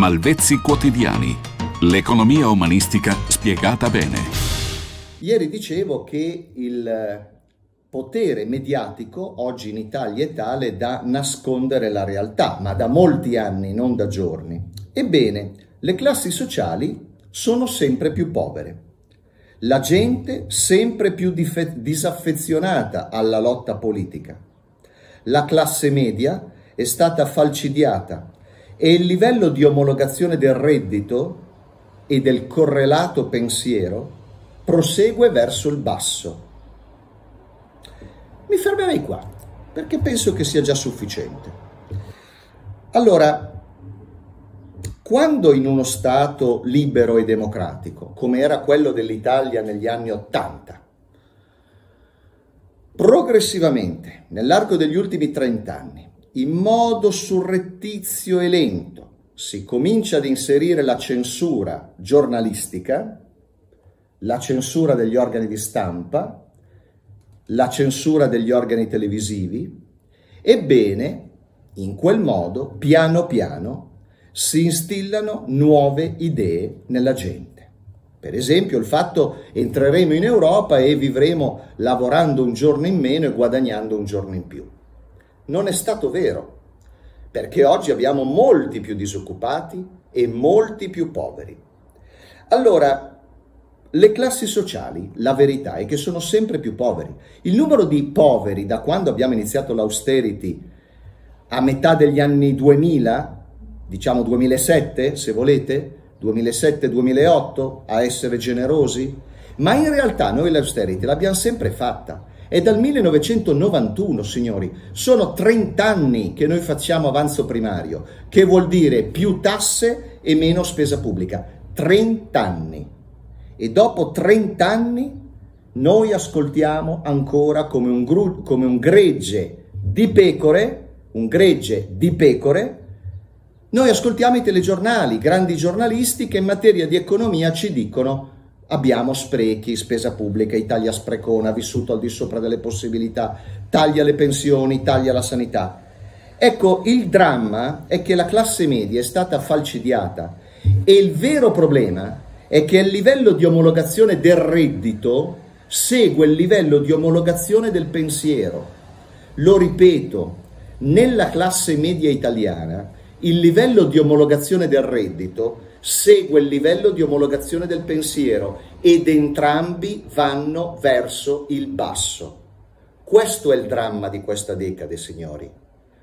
Malvezzi quotidiani. L'economia umanistica spiegata bene. Ieri dicevo che il potere mediatico oggi in Italia è tale da nascondere la realtà, ma da molti anni, non da giorni. Ebbene, le classi sociali sono sempre più povere. La gente sempre più disaffezionata alla lotta politica. La classe media è stata falcidiata e il livello di omologazione del reddito e del correlato pensiero prosegue verso il basso. Mi fermerei qua perché penso che sia già sufficiente. Allora, quando in uno Stato libero e democratico, come era quello dell'Italia negli anni Ottanta, progressivamente, nell'arco degli ultimi trent'anni, in modo surrettizio e lento si comincia ad inserire la censura giornalistica, la censura degli organi di stampa, la censura degli organi televisivi, ebbene, in quel modo, piano piano, si instillano nuove idee nella gente. Per esempio il fatto entreremo in Europa e vivremo lavorando un giorno in meno e guadagnando un giorno in più non è stato vero, perché oggi abbiamo molti più disoccupati e molti più poveri. Allora, le classi sociali, la verità è che sono sempre più poveri. Il numero di poveri da quando abbiamo iniziato l'austerity a metà degli anni 2000, diciamo 2007 se volete, 2007-2008 a essere generosi, ma in realtà noi l'austerity l'abbiamo sempre fatta è dal 1991, signori. Sono 30 anni che noi facciamo avanzo primario, che vuol dire più tasse e meno spesa pubblica. 30 anni. E dopo 30 anni noi ascoltiamo ancora come un, gru- come un gregge di pecore, un gregge di pecore, noi ascoltiamo i telegiornali, grandi giornalisti che in materia di economia ci dicono Abbiamo sprechi, spesa pubblica, Italia sprecona, vissuto al di sopra delle possibilità, taglia le pensioni, taglia la sanità. Ecco, il dramma è che la classe media è stata falcidiata e il vero problema è che il livello di omologazione del reddito segue il livello di omologazione del pensiero. Lo ripeto, nella classe media italiana il livello di omologazione del reddito segue il livello di omologazione del pensiero ed entrambi vanno verso il basso. Questo è il dramma di questa decade, signori.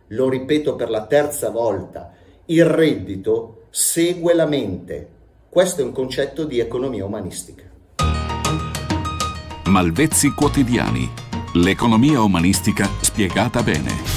Lo ripeto per la terza volta, il reddito segue la mente. Questo è un concetto di economia umanistica. Malvezzi quotidiani. L'economia umanistica spiegata bene.